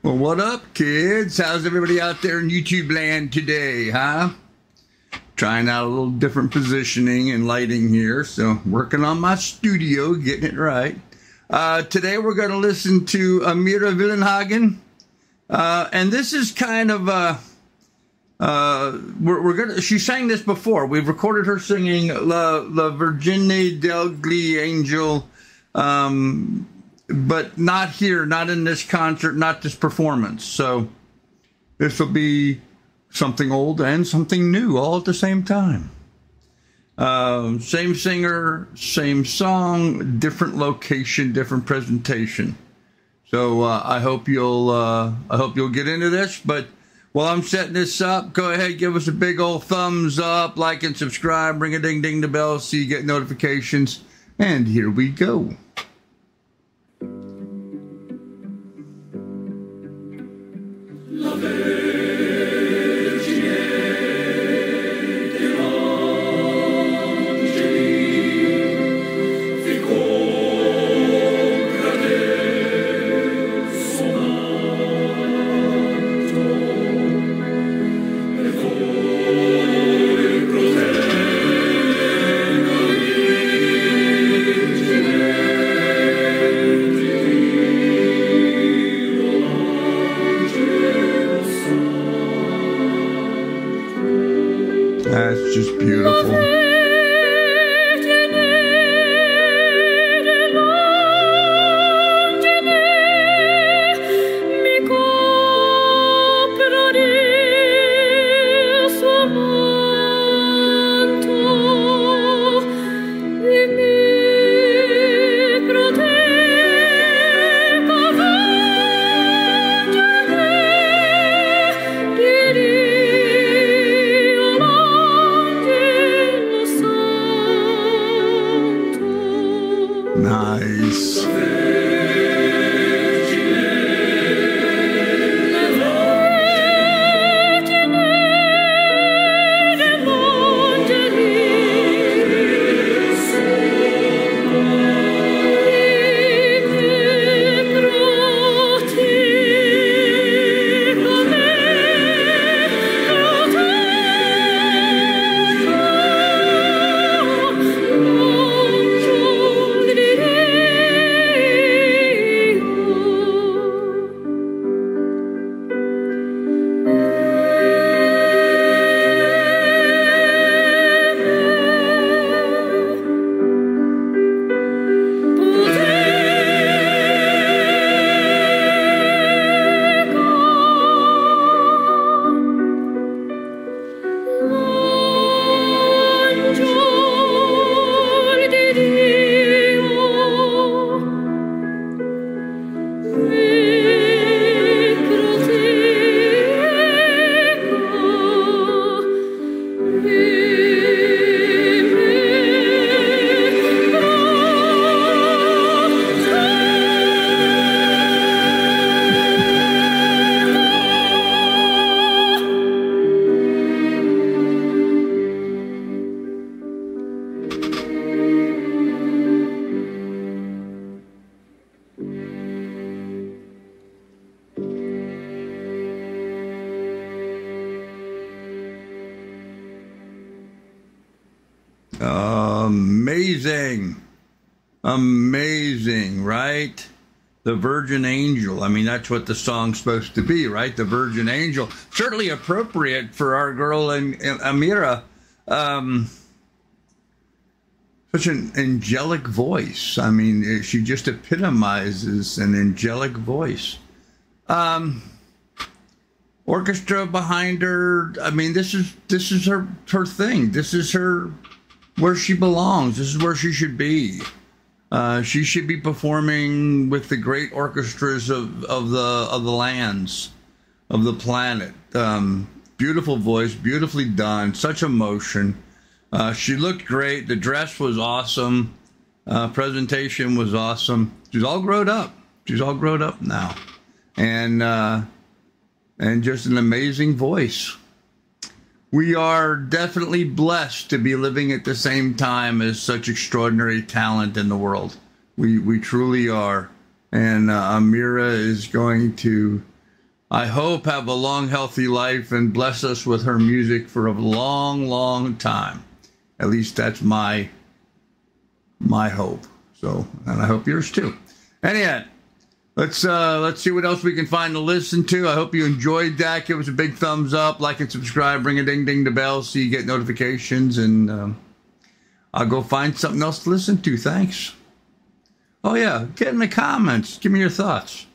Well, what up, kids? How's everybody out there in YouTube land today, huh? Trying out a little different positioning and lighting here, so working on my studio, getting it right. Uh, today we're going to listen to Amira Willighagen, uh, and this is kind of uh, uh, we're, we're gonna. She sang this before. We've recorded her singing "La La Vergine del Gli Angel." Um, but not here, not in this concert, not this performance. So this will be something old and something new all at the same time. Um, same singer, same song, different location, different presentation. So uh, I hope you'll uh, I hope you'll get into this. But while I'm setting this up, go ahead, give us a big old thumbs up, like and subscribe, ring a ding ding the bell so you get notifications. And here we go. Love it. That's just beautiful. Amazing. Amazing, right? The Virgin Angel. I mean, that's what the song's supposed to be, right? The Virgin Angel. Certainly appropriate for our girl in Amira. Um, such an angelic voice. I mean, she just epitomizes an angelic voice. Um, orchestra behind her. I mean, this is this is her her thing. This is her where she belongs. This is where she should be. Uh, she should be performing with the great orchestras of, of the of the lands of the planet. Um, beautiful voice, beautifully done, such emotion. Uh, she looked great. The dress was awesome. Uh, presentation was awesome. She's all grown up. She's all grown up now, and uh, and just an amazing voice we are definitely blessed to be living at the same time as such extraordinary talent in the world. We we truly are, and uh, Amira is going to I hope have a long, healthy life and bless us with her music for a long, long time. At least that's my my hope. So, and I hope yours too. Anyhow, let's uh let's see what else we can find to listen to. I hope you enjoyed that. Give us a big thumbs up, like and subscribe, ring a ding ding the bell so you get notifications, and um, I'll go find something else to listen to. Thanks. Oh yeah, get in the comments. Give me your thoughts.